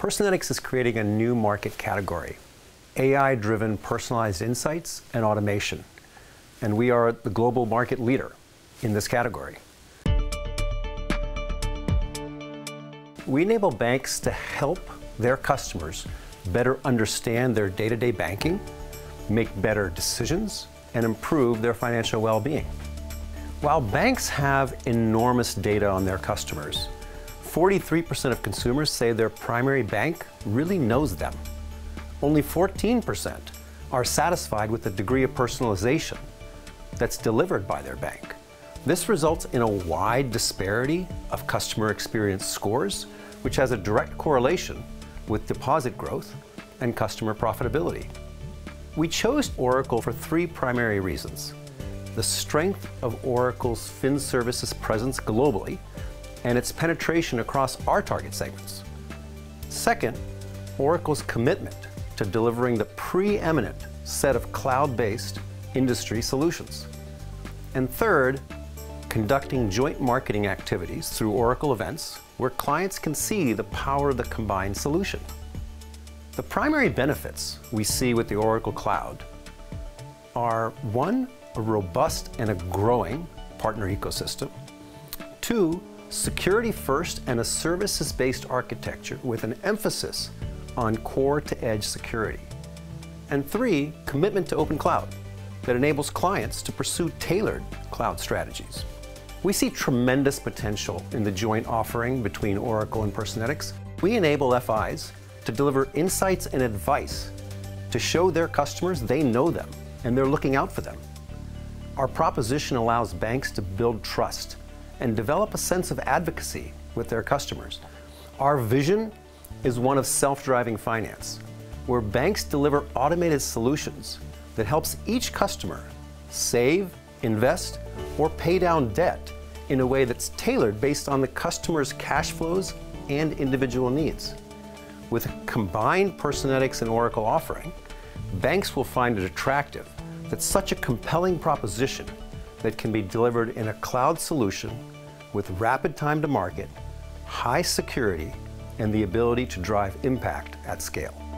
Personetics is creating a new market category AI driven personalized insights and automation. And we are the global market leader in this category. We enable banks to help their customers better understand their day to day banking, make better decisions, and improve their financial well being. While banks have enormous data on their customers, 43% of consumers say their primary bank really knows them. Only 14% are satisfied with the degree of personalization that's delivered by their bank. This results in a wide disparity of customer experience scores, which has a direct correlation with deposit growth and customer profitability. We chose Oracle for three primary reasons. The strength of Oracle's Fin Services presence globally and its penetration across our target segments. Second, Oracle's commitment to delivering the preeminent set of cloud-based industry solutions. And third, conducting joint marketing activities through Oracle events where clients can see the power of the combined solution. The primary benefits we see with the Oracle Cloud are one, a robust and a growing partner ecosystem, two, security first and a services based architecture with an emphasis on core to edge security, and three, commitment to open cloud that enables clients to pursue tailored cloud strategies. We see tremendous potential in the joint offering between Oracle and Personetics. We enable FIs to deliver insights and advice to show their customers they know them and they're looking out for them. Our proposition allows banks to build trust and develop a sense of advocacy with their customers. Our vision is one of self-driving finance, where banks deliver automated solutions that helps each customer save, invest, or pay down debt in a way that's tailored based on the customer's cash flows and individual needs. With a combined Personetics and Oracle offering, banks will find it attractive that such a compelling proposition that can be delivered in a cloud solution with rapid time to market, high security, and the ability to drive impact at scale.